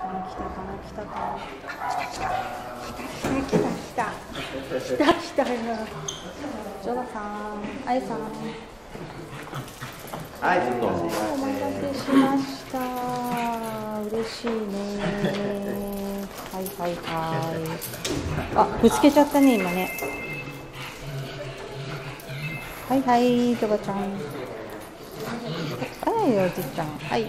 かな来た。かな来たかな来た。来た来た。来た来た。来よジョダさんアイさんはい、ちょっと。お待たせしました。嬉しいねはいはいはいあぶつけちゃった。ね今ねはいはいジョバちゃんはいおじいちゃんはい